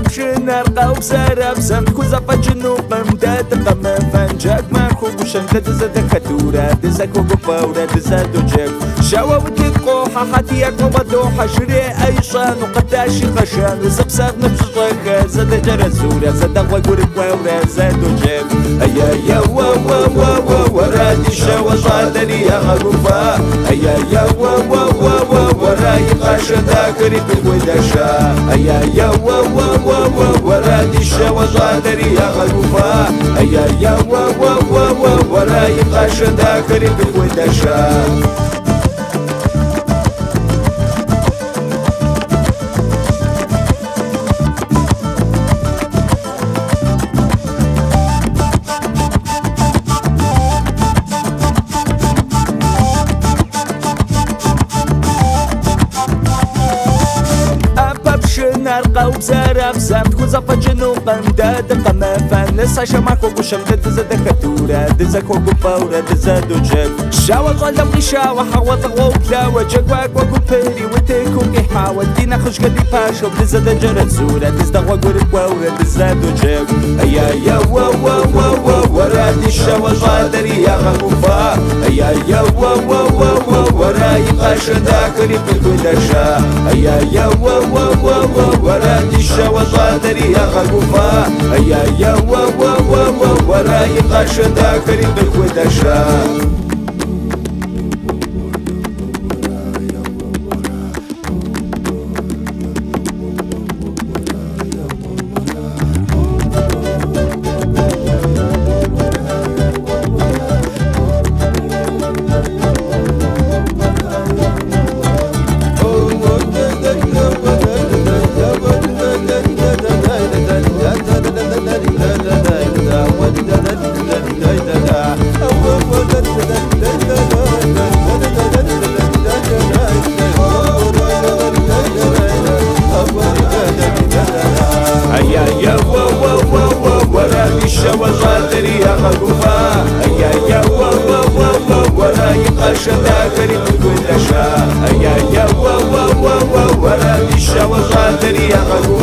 بشنر قوب سرب سم كوزا فجنو قمداد قم فنجاك ما خوب شنكت زد كتورة دزا كوكو فورة دزا دو جيب شاوا وكي قوحة حتي يكوبا دوحة شري أي شان وقداشي خشان وزبساق نبشطك زد جرزورة زد أغوى قوري قورة زد دو جيب أيا يا وا وا وا وا ورادي شاوا صادري يا غرفة أيا يا وا وا وا وا وراي قاشا ذاكري بالودشا أيا يا وا وا وا صادري يا غرفة أيا يا وا وا وا وا وراي قاشا ذاكري بالودشا نار قوب زرف زفا جنو قم داد قم فنس عشا معكو قشم دد زد كتورة دزا كوكو فورة دزا دو جب شاوة غالا وغشاوة حاوة ضغو كلاوة جاكواك وكو بيري وتيكو كي حاوة دينا خش قدي باشو دزا دا جرد زورة دز دغوا قوري بواورة دزا دو جب ايا يا وا وا وا وا ورادي الشاوة غادري يا غلوفا ايا يا وا وا وا وراي الكدشا ايا يا ورادي يا و و و و وراي ذاكري بالودشا والغادري يا مقوفا يا يا و و و و ولا يبقى شذاكري ولا يشا والغادري يا مقوفا